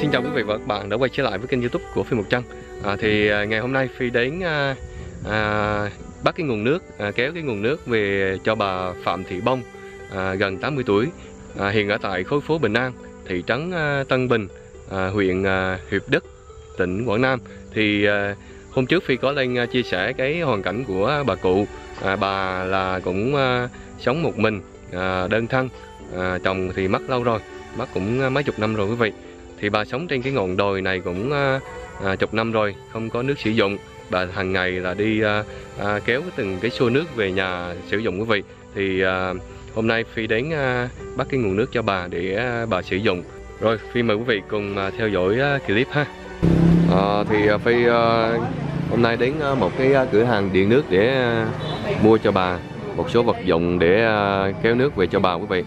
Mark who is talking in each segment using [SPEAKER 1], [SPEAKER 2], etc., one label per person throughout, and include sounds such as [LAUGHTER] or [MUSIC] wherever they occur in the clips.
[SPEAKER 1] xin chào quý vị và các bạn đã quay trở lại với kênh youtube của Phi Một Trăng. À, Thì à, ngày hôm nay Phi đến à, à, bắt cái nguồn nước, à, kéo cái nguồn nước về cho bà Phạm Thị Bông à, gần 80 tuổi à, Hiện ở tại khối phố Bình An, thị trấn à, Tân Bình, à, huyện à, Hiệp Đức, tỉnh Quảng Nam. Thì à, hôm trước Phi có lên à, chia sẻ cái hoàn cảnh của bà cụ. À, Bà là cũng à, sống một mình, à, đơn thân, à, chồng thì mất lâu rồi mất cũng à, mấy chục năm rồi quý vị thì bà sống trên cái ngọn đồi này cũng à, à, chục năm rồi không có nước sử dụng. Bà hàng ngày là đi à, à, kéo từng cái xô nước về nhà sử dụng quý vị. Thì à, hôm nay phi đến à, bắt cái nguồn nước cho bà để à, bà sử dụng. Rồi phi mời quý vị cùng à, theo dõi à, clip ha. À, thì à, phi à, hôm nay đến à, một cái à, cửa hàng điện nước để à, mua cho bà một số vật dụng để à, kéo nước về cho bà quý vị.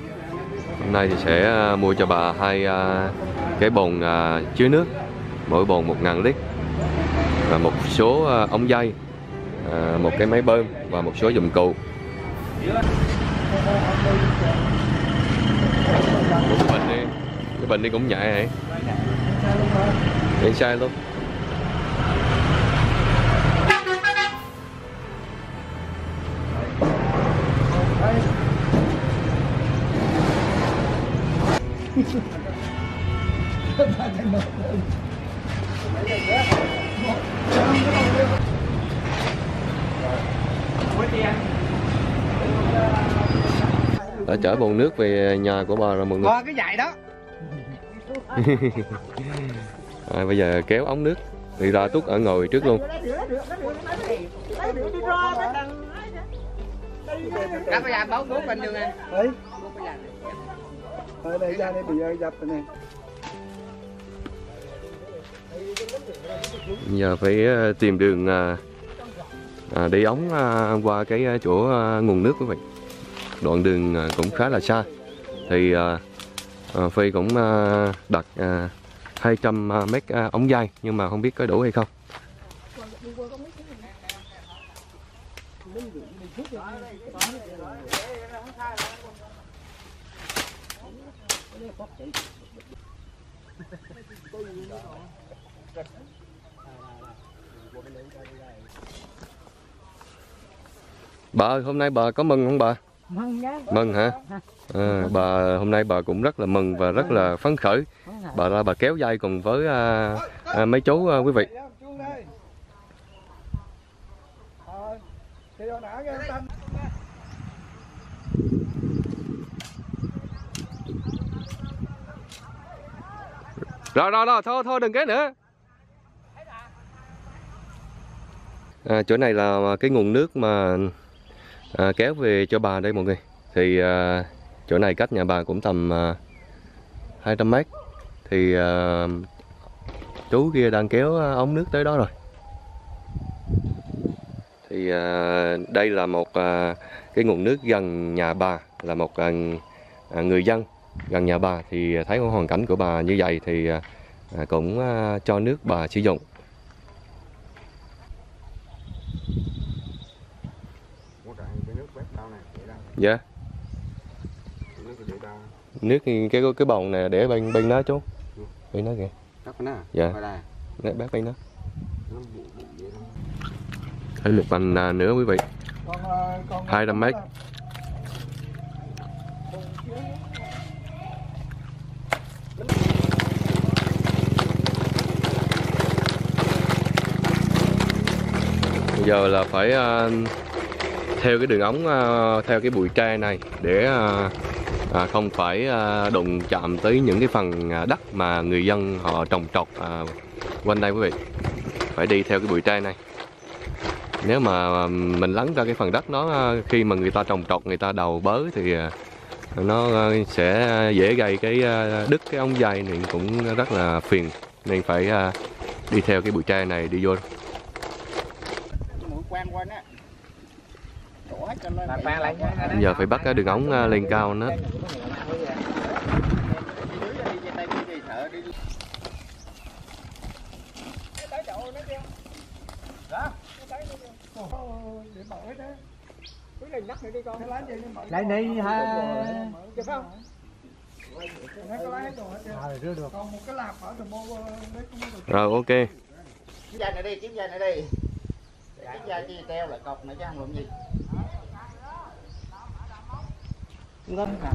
[SPEAKER 1] Hôm nay thì sẽ à, mua cho bà hai à, cái bồn uh, chứa nước mỗi bồn 1.000 lít và một số uh, ống dây uh, một cái máy bơm và một số dụng cụ cái bình đi cái bình đi cũng nhẹ hả để sai luôn Thank [LAUGHS] you đã chở bồn nước về nhà của bà rồi mọi người.
[SPEAKER 2] Ờ cái dạy đó. [LAUGHS]
[SPEAKER 1] À, bây giờ kéo ống nước. Thì ra túc ở ngồi trước luôn.
[SPEAKER 2] Đã bây giờ báo bốn bên đường nè
[SPEAKER 3] Đấy. Ở đây ra đây bây giờ dập này.
[SPEAKER 1] Giờ phải ờ, tìm đường à, à, đi ống à, qua cái ờ, chỗ à, nguồn nước quý vị. Đoạn đường à, cũng khá là xa. Thì à, à, phi cũng à, đặt à, 200 mét à, ống dây nhưng mà không biết có đủ hay không bà hôm nay bà có mừng không bà?
[SPEAKER 4] Mừng nhá.
[SPEAKER 1] Mừng hả? À, bà hôm nay bà cũng rất là mừng và rất là phấn khởi. Bà ra bà kéo dây cùng với à, à, mấy chú à, quý vị.
[SPEAKER 3] Rồi.
[SPEAKER 1] Rồi rồi rồi thôi thôi đừng kéo nữa à, chỗ này là cái nguồn nước mà à, kéo về cho bà đây mọi người. Thì à, chỗ này cách nhà bà cũng tầm à, 200 mét. Thì à, chú kia đang kéo à, ống nước tới đó rồi. Thì à, đây là một à, cái nguồn nước gần nhà bà là một à, à người dân gần nhà bà. Thì à, thấy cái hoàn cảnh của bà như vậy thì à, cũng à, cho nước bà sử dụng
[SPEAKER 3] Một cái cái nước bếp tao này để đâu?
[SPEAKER 1] Dạ.
[SPEAKER 3] Nước
[SPEAKER 1] cái cái bồn này để bên bên đó chú. Bên đó kìa.
[SPEAKER 3] Nè.
[SPEAKER 1] Dạ. Đấy, bác bên đó.
[SPEAKER 3] Nó
[SPEAKER 1] thấy một vành à, nữa quý vị.
[SPEAKER 3] Còn
[SPEAKER 1] 200 mét. Bây giờ là phải à, theo cái đường ống ờ, theo cái bụi tre này để ờ, ờ, không phải đụng chạm tới những cái phần đất mà người dân họ trồng trọt quanh đây quý vị. Phải đi theo cái bụi tre này. Nếu mà mình lấn ra cái phần đất nó khi mà người ta trồng trọt, người ta đầu bớ thì nó sẽ dễ gây cái đứt cái ống dây thì cũng rất là phiền. Nên phải đi theo cái bụi tre này đi vô giờ phải bắt cái đường ống à, lên cao
[SPEAKER 3] nó
[SPEAKER 4] lại đi ha
[SPEAKER 3] Được không? Nó có lấy hết rồi
[SPEAKER 1] ok
[SPEAKER 2] Chiếc dây này đi, chiếc dây này đi. Chiếc dây chi treo lại cọc này chứ không làm gì. Ngân hả?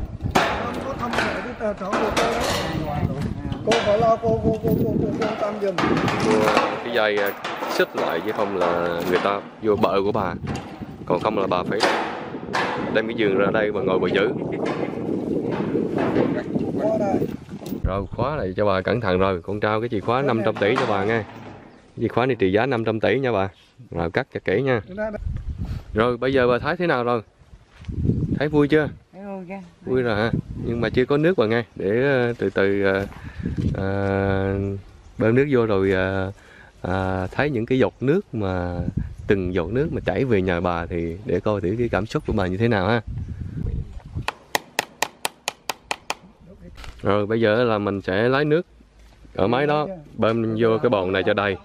[SPEAKER 3] Không có thông lệ cái tờ sổ của cô đó. Cô phải lo cô cô cô cô cô quan tâm giùm.
[SPEAKER 1] mua cái dây à, xích lại chứ không là người ta vô bờ của bà còn không là bà phải đem cái giường ra đây mà ngồi bà giữ rồi khóa lại cho bà cẩn thận rồi con trao cái chìa khóa 500 tỷ cho bà nghe chìa khóa này trị giá 500 tỷ nha bà. Rồi cắt cho kỹ nha. Rồi bây giờ bà thấy thế nào rồi? Thấy vui chưa? Vui rồi hả? Nhưng mà chưa có nước bà nghe. Để ờ, từ từ ờ, ờ, bơm nước vô rồi ờ, à, thấy những cái giọt nước mà từng giọt nước mà chảy về nhà bà thì để coi thử cái cảm xúc của bà như thế nào ha. Rồi bây giờ là mình sẽ lấy nước ở máy đó bơm vô cái bồn này cho đầy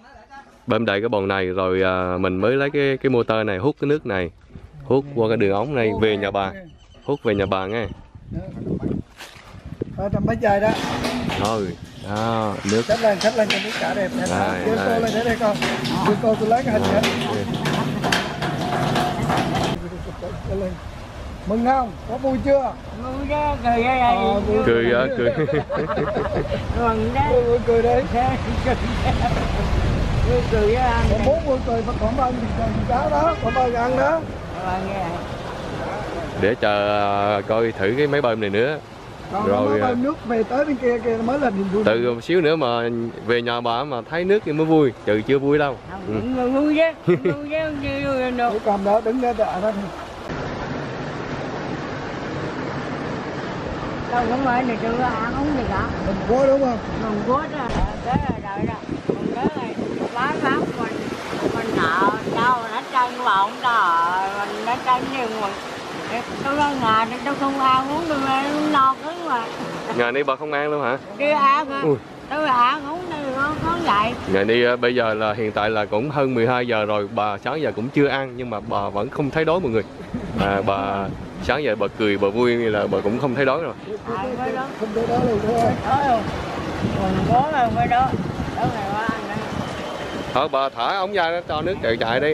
[SPEAKER 1] bơm đầy cái bồn này rồi à, mình mới lấy cái cái motor này hút cái nước này hút qua cái đường ống này về nhà bà hút về nhà bà nghe
[SPEAKER 3] Ở trong mấy chai đó.
[SPEAKER 1] rồi đó nước
[SPEAKER 3] Xách lên, xách lên cho nước cả đẹp.
[SPEAKER 1] Rồi,
[SPEAKER 3] Đưa cô lên để đây con. Đưa cô tôi lấy cái hình lên. Mừng không? Có vui chưa?
[SPEAKER 4] Ngu đó, cười đây.
[SPEAKER 3] Ờ, vui.
[SPEAKER 1] cười á cười.
[SPEAKER 3] Vui, vui cười đi.
[SPEAKER 4] Vui cười ra ăn
[SPEAKER 3] Còn
[SPEAKER 4] này.
[SPEAKER 3] muốn vui cười phải còn bao nhiêu còn cháo đó, còn nhiêu ăn đó.
[SPEAKER 4] Nghe.
[SPEAKER 1] để chờ à, coi thử cái máy bơm này nữa
[SPEAKER 3] Còn
[SPEAKER 1] Rồi, à.
[SPEAKER 3] bơm nước về tới bên kia kia mới là niềm vui.
[SPEAKER 1] từ một xíu nữa mà về nhà bà mà thấy nước thì mới vui trừ chưa vui đâu Ừ.
[SPEAKER 4] Không, ngu chứ. Ngu chứ, không chịu vui.
[SPEAKER 3] Để cầm đó đứng ra đợi đó.
[SPEAKER 4] Đâu cũng phải là chưa ăn uống gì cả.
[SPEAKER 3] Mình quá đúng không?
[SPEAKER 4] Mừng quất á. Tới rồi đợi rồi. Mừng tới rồi. Lái pháp mình. Mình nợ của bọn đó. Mình nó chân nhiều mà. Tôi ra nhà thì tôi không ăn uống mà nó no cứng mà.
[SPEAKER 1] ngày nay bà không ăn luôn hả
[SPEAKER 4] Đi ăn hả?
[SPEAKER 1] Ui.
[SPEAKER 4] Tôi ăn uống có vậy.
[SPEAKER 1] ngày nay à, bây giờ là hiện tại là cũng hơn 12 giờ rồi bà sáng giờ cũng chưa ăn nhưng mà bà vẫn không thấy đói mọi người à, bà sáng giờ bà cười bà vui là bà cũng không thấy đói rồi
[SPEAKER 4] Ăn.
[SPEAKER 3] Không tới đó luôn đúng không?
[SPEAKER 4] Đó luôn. Còn có là với đó. Đó này qua ăn đây
[SPEAKER 1] thôi bà thả ống ra cho nước chạy chạy đi.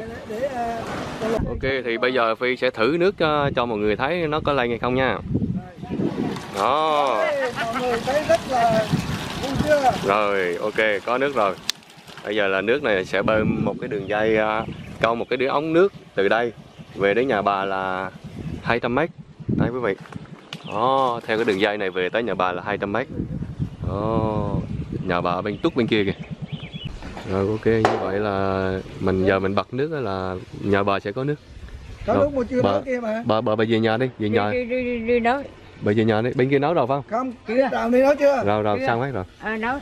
[SPEAKER 1] Ok, thì bây giờ phi sẽ thử nước ờ, cho mọi người thấy nó có lên hay không nha. Đó. Rồi, ok, có nước rồi. Bây giờ là nước này sẽ bơm một cái đường dây ờ, câu một cái đứa ống nước từ đây về đến nhà bà là 200 mét. Đấy, quý vị. Đó, theo cái đường dây này về tới nhà bà là 200 mét. Đó, nhà bà ở bên túc bên kia kìa rồi ok như vậy là mình giờ mình bật nước là nhà bà sẽ có nước
[SPEAKER 3] Có lúc mà chưa
[SPEAKER 1] bà-
[SPEAKER 3] kia mà.
[SPEAKER 1] bà bà bà về nhà đi về nhà
[SPEAKER 4] Đi đi đi đi nấu.
[SPEAKER 1] bà về nhà đi bên kia nấu rồi phải không
[SPEAKER 3] Không, kia đào đi nói chưa?
[SPEAKER 1] rồi rồi
[SPEAKER 4] Chưa.
[SPEAKER 1] xong hết rồi
[SPEAKER 4] À nấu.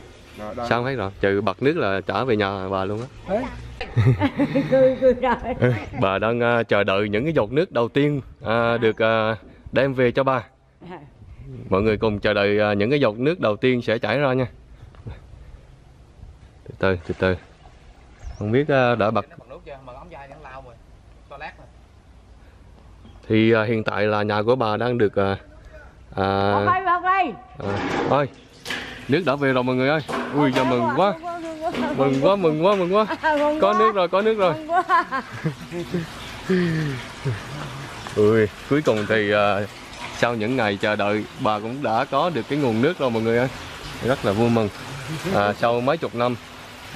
[SPEAKER 1] xong hết rồi trừ bật nước là trả về nhà bà luôn á [LAUGHS]
[SPEAKER 3] Đấy. [LAUGHS]
[SPEAKER 4] Cười cười rồi. [LAUGHS]
[SPEAKER 1] bà đang à, chờ đợi những cái giọt nước đầu tiên à, được à, đem về cho bà mọi người cùng chờ đợi à, những cái giọt nước đầu tiên sẽ chảy ra nha từ từ từ từ. Không biết à, đã bật.
[SPEAKER 2] Nó nước chưa? Mà ống dài vẫn lao rồi. Toilet rồi.
[SPEAKER 1] thì à, hiện tại là nhà của bà đang được à, à,
[SPEAKER 4] Bật đây bật đây.
[SPEAKER 1] à, ơi nước đã về rồi mọi người ơi. Ui giờ mừng quá. Mừng quá mừng quá mừng quá. [LAUGHS] Có nước rồi có nước rồi. [LAUGHS] Ui cuối cùng thì à, sau những ngày chờ đợi bà cũng đã có được cái nguồn nước rồi mọi người ơi. Rất là vui mừng. À, sau mấy chục năm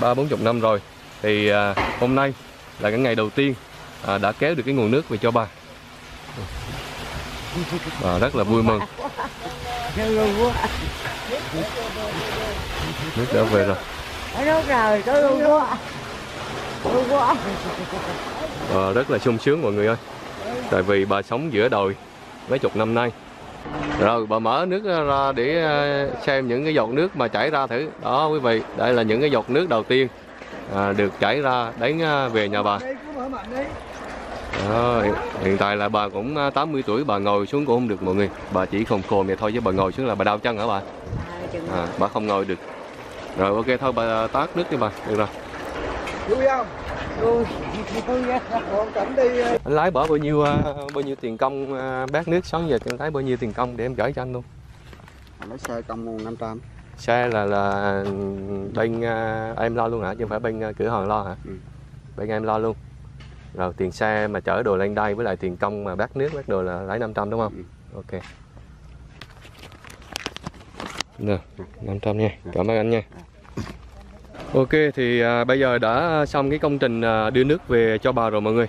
[SPEAKER 1] ba bốn chục năm rồi. Thì à, hôm nay là cái ngày đầu tiên à, đã kéo được cái nguồn nước về cho bà. Bà rất là vui mừng. Nước đã về rồi.
[SPEAKER 4] Nấu rồi, tôi luôn quá. Luôn quá.
[SPEAKER 1] Ờ, rất là sung sướng mọi người ơi. Tại vì bà sống giữa đồi mấy chục năm nay rồi bà mở nước ra để ờ, xem những cái giọt nước mà chảy ra thử. Đó quý vị đây là những cái giọt nước đầu tiên à, được chảy ra đến ờ, về nhà bà. Đó, hiện, hiện tại là bà cũng ờ, 80 tuổi bà ngồi xuống cũng không được mọi người. Bà chỉ không khom vậy thôi chứ bà ngồi xuống là bà đau chân hả bà?
[SPEAKER 4] À,
[SPEAKER 1] à, bà không ngồi được. Rồi ok thôi bà tát nước đi bà. Được rồi.
[SPEAKER 3] Vui không? À,
[SPEAKER 1] anh lái bỏ bao nhiêu ờ, bao nhiêu tiền công ờ, bát nước sáng giờ em thấy bao nhiêu tiền công để em gửi cho anh luôn?
[SPEAKER 2] Lấy xe công 500
[SPEAKER 1] xe là là bên à, em lo luôn hả? Chứ không phải bên à, cửa hàng lo hả?
[SPEAKER 2] Ừ.
[SPEAKER 1] bên em lo luôn. Rồi tiền xe mà chở đồ lên đây với lại tiền công mà bát nước bát đồ là lấy 500 đúng không?
[SPEAKER 2] Ừ.
[SPEAKER 1] ok. Được, 500 nha. Cảm ơn anh nha ok thì à, bây giờ đã xong cái công trình à, đưa nước về cho bà rồi mọi người.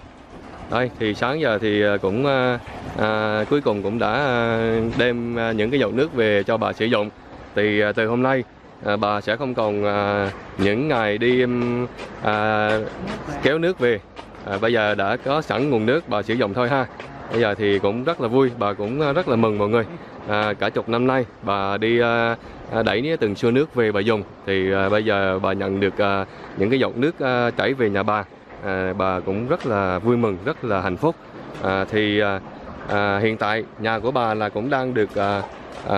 [SPEAKER 1] Đây thì sáng giờ thì à, cũng à, à, cuối cùng cũng đã à, đem à, những cái dầu nước về cho bà sử dụng. Thì à, từ hôm nay à, bà sẽ không còn à, những ngày đi à, kéo nước về. À, bây giờ đã có sẵn nguồn nước bà sử dụng thôi ha. Bây giờ thì cũng rất là vui bà cũng à, rất là mừng mọi người à, cả chục năm nay bà đi à, à, đẩy từng xô nước về bà dùng. Thì à, bây giờ bà nhận được à, những cái giọt nước à, chảy về nhà bà. À, bà cũng rất là vui mừng rất là hạnh phúc. À, thì à, à, hiện tại nhà của bà là cũng đang được à, à,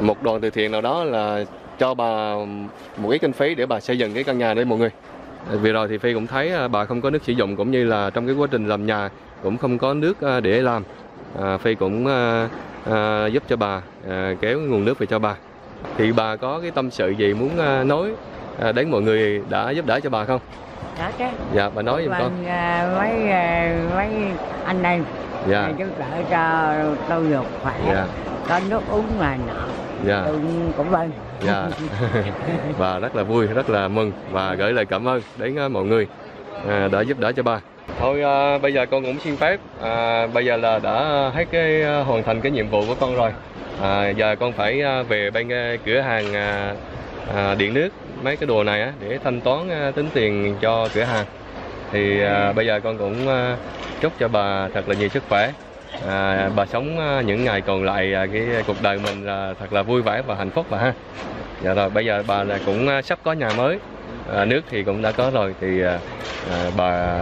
[SPEAKER 1] một đoàn từ thiện nào đó là cho bà một ít kinh phí để bà xây dựng cái căn nhà đấy mọi người. Vì rồi thì phi cũng thấy à, bà không có nước sử dụng cũng như là trong cái quá trình làm nhà cũng không có nước à, để làm à, phi cũng à, à, giúp cho bà à, kéo nguồn nước về cho bà. Thì bà có cái tâm sự gì muốn à, nói à, đến mọi người đã giúp đỡ cho bà không?
[SPEAKER 4] Đó chứ.
[SPEAKER 1] Dạ bà nói giùm con.
[SPEAKER 4] à, mấy à, mấy anh em
[SPEAKER 1] dạ.
[SPEAKER 4] Giúp đỡ cho tôi được khỏe.
[SPEAKER 1] Dạ.
[SPEAKER 4] Có nước uống là nọ
[SPEAKER 1] dạ.
[SPEAKER 4] Tôi cũng vâng
[SPEAKER 1] dạ. [LAUGHS] Và rất là vui rất là mừng và gửi lời cảm ơn đến à, mọi người à, đã giúp đỡ cho bà thôi à, bây giờ con cũng xin phép. À, bây giờ là đã hết cái ờ, hoàn thành cái nhiệm vụ của con rồi. À, giờ con phải về bên cửa hàng à, à, điện nước mấy cái đồ này á, để thanh toán à, tính tiền cho cửa hàng. Thì à, bây giờ con cũng à, chúc cho bà thật là nhiều sức khỏe. À, bà sống những ngày còn lại cái cuộc đời mình là thật là vui vẻ và hạnh phúc bà ha. Dạ rồi bây giờ bà là cũng sắp có nhà mới. À, nước thì cũng đã có rồi. Thì à, bà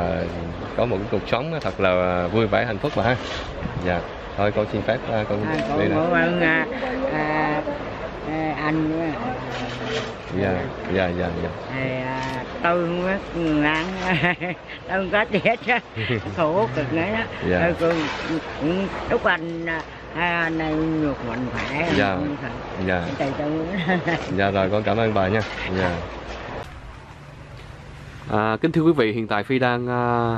[SPEAKER 1] có một cuộc sống thật là vui vẻ hạnh phúc bà ha. Dạ thôi con xin phép à, con
[SPEAKER 4] à,
[SPEAKER 1] đi
[SPEAKER 4] cũng
[SPEAKER 1] nè.
[SPEAKER 4] cảm ơn à, à, à, anh
[SPEAKER 1] dạ dạ dạ dạ.
[SPEAKER 4] À, tôi không [LAUGHS] có ăn tôi không có á [LAUGHS] khổ cực nữa đó
[SPEAKER 1] Dạ.
[SPEAKER 4] tôi cũng, cũng lúc anh à, hai anh này được mạnh khỏe.
[SPEAKER 1] Dạ. dạ.
[SPEAKER 4] Tôi [LAUGHS]
[SPEAKER 1] Dạ rồi con cảm ơn bà nha. Dạ. À, kính thưa quý vị, hiện tại Phi đang à,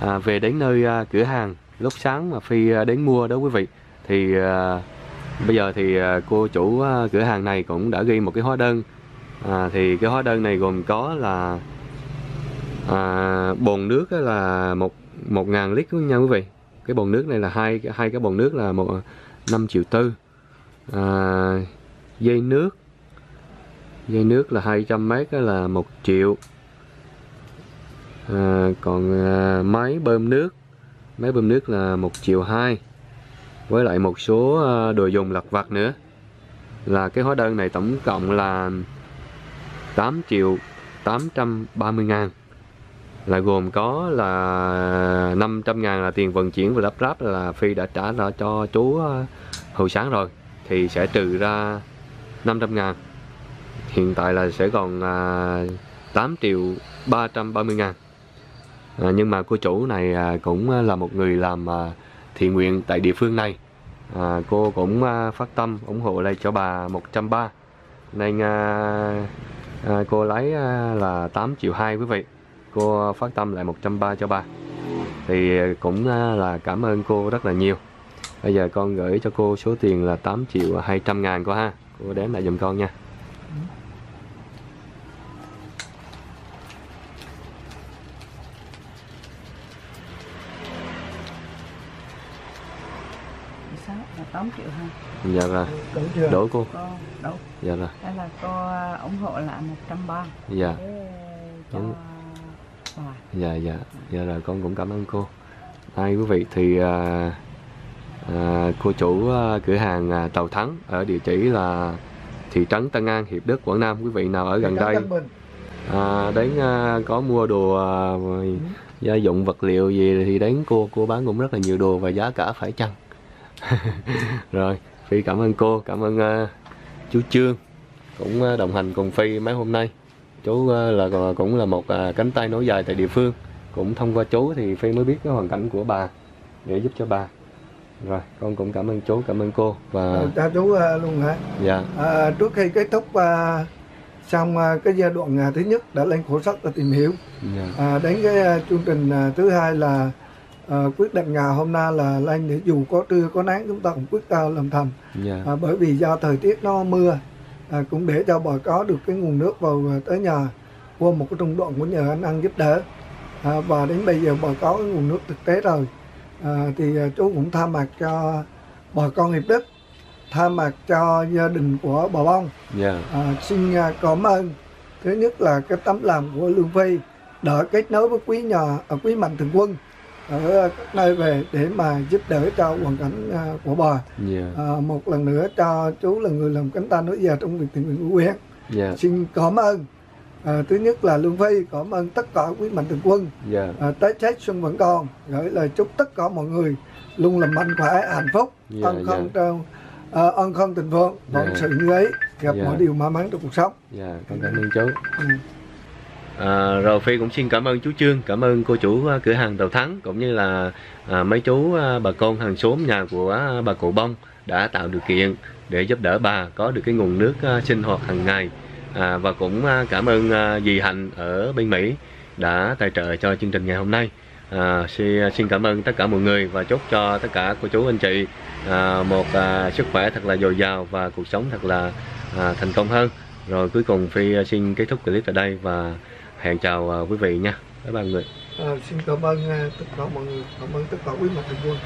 [SPEAKER 1] à, về đến nơi à, cửa hàng lúc sáng mà Phi à, đến mua đó quý vị. Thì à, bây giờ thì à, cô chủ à, cửa hàng này cũng đã ghi một cái hóa đơn. À, thì cái hóa đơn này gồm có là à, bồn nước là một một ngàn lít nha quý vị. Cái bồn nước này là hai hai cái bồn nước là một à, năm triệu tư. À, dây nước dây nước là 200 mét là một triệu à, còn à, máy bơm nước. Máy bơm nước là một triệu hai. Với lại một số à, đồ dùng lặt vặt nữa. Là cái hóa đơn này tổng cộng là 8 triệu 830 ngàn. Là gồm có là 500 ngàn là tiền vận chuyển và lắp ráp là Phi đã trả ra cho chú à, hồi sáng rồi. Thì sẽ trừ ra 500 ngàn. Hiện tại là sẽ còn à, 8 triệu 330 ngàn à, nhưng mà cô chủ này à, cũng à, là một người làm à, thiện nguyện tại địa phương này. À, cô cũng à, phát tâm ủng hộ đây cho bà 130 nên à, à, cô lấy à, là 8 triệu 2 quý vị. Cô phát tâm lại 130 cho bà. Thì cũng à, là cảm ơn cô rất là nhiều. Bây giờ con gửi cho cô số tiền là 8 triệu 200 ngàn cô ha. Cô đếm lại giùm con nha.
[SPEAKER 4] Sáu là tám triệu ha.
[SPEAKER 1] Dạ rồi.
[SPEAKER 3] Đủ chưa?
[SPEAKER 1] đổ cô.
[SPEAKER 4] Đâu.
[SPEAKER 1] Dạ rồi.
[SPEAKER 4] Đó là cô ủng hộ trăm ba.
[SPEAKER 1] Dạ.
[SPEAKER 4] Để cho
[SPEAKER 1] Đúng.
[SPEAKER 4] bà
[SPEAKER 1] dạ dạ. Dạ rồi con cũng cảm ơn cô. Hai quý vị thì à, à, cô chủ à, cửa hàng à, Tàu Thắng ở địa chỉ là thị trấn Tân An Hiệp Đức Quảng Nam. Quý vị nào ở gần đây? À, đến à, có mua đồ à, gia dụng vật liệu gì thì đến cô cô bán cũng rất là nhiều đồ và giá cả phải chăng [LAUGHS] rồi phi cảm ơn cô cảm ơn à, chú trương. Cũng à, đồng hành cùng phi mấy hôm nay. Chú à, là cũng là một à, cánh tay nối dài tại địa phương. Cũng thông qua chú thì phi mới biết cái hoàn cảnh của bà để giúp cho bà. Rồi con cũng cảm ơn chú cảm ơn cô và
[SPEAKER 3] chào chú ờ, luôn hả?
[SPEAKER 1] Dạ.
[SPEAKER 3] À, trước khi kết thúc à, xong à, cái giai đoạn à, thứ nhất đã lên khổ sách và tìm hiểu.
[SPEAKER 1] Dạ.
[SPEAKER 3] À, đến cái à, chương trình à, thứ hai là à, quyết định ngày hôm nay là lên để dù có trưa có nắng chúng ta cũng quyết tâm làm thành.
[SPEAKER 1] Dạ.
[SPEAKER 3] À, bởi vì do thời tiết nó mưa à, cũng để cho bà có được cái nguồn nước vào à, tới nhà qua một cái trung đoạn của nhờ anh ăn giúp đỡ. À, và đến bây giờ bà có cái nguồn nước thực tế rồi. À, thì à, chú cũng thay mặt cho bà con hiệp đức thay mặt cho gia đình của bà bông
[SPEAKER 1] dạ.
[SPEAKER 3] À, xin à, cảm ơn. Thứ nhất là cái tấm lòng của lương phi đã kết nối với quý nhà à, quý mạnh thường quân ở các nơi về để mà giúp đỡ cho hoàn cảnh à, của bà.
[SPEAKER 1] Dạ.
[SPEAKER 3] À, một lần nữa cho chú là người làm cánh tay nối dài trong việc thiện nguyện của huyện
[SPEAKER 1] dạ.
[SPEAKER 3] Xin cảm ơn. À, thứ nhất là lương phi cảm ơn tất cả quý mạnh thường quân.
[SPEAKER 1] Dạ.
[SPEAKER 3] À, tết tết xuân vẫn còn. Gửi lời chúc tất cả mọi người luôn là mạnh khỏe hạnh phúc
[SPEAKER 1] Dạ,
[SPEAKER 3] ân không trong à, ân không tình vượng vạn
[SPEAKER 1] Dạ.
[SPEAKER 3] sự như ấy gặp
[SPEAKER 1] Dạ.
[SPEAKER 3] mọi điều may mắn trong cuộc sống.
[SPEAKER 1] Dạ con cảm ơn chú.
[SPEAKER 3] Ừ.
[SPEAKER 1] À, rồi Phi cũng xin cảm ơn chú Trương, cảm ơn cô chủ à, cửa hàng Tàu Thắng cũng như là à, mấy chú à, bà con hàng xóm nhà của à, bà cụ Bông đã tạo điều kiện để giúp đỡ bà có được cái nguồn nước à, sinh hoạt hàng ngày à, và cũng à, cảm ơn à, dì Hạnh ở bên Mỹ đã tài trợ cho chương trình ngày hôm nay. À, xin, à, xin cảm ơn tất cả mọi người và chúc cho tất cả cô chú anh chị à, một à, sức khỏe thật là dồi dào và cuộc sống thật là à, thành công hơn. Rồi cuối cùng Phi à, xin kết thúc clip tại đây và hẹn chào à, quý vị nha. Bye bạn người.
[SPEAKER 3] À, xin cảm ơn à, tất cả mọi người. Cảm ơn tất cả quý mặt thường quân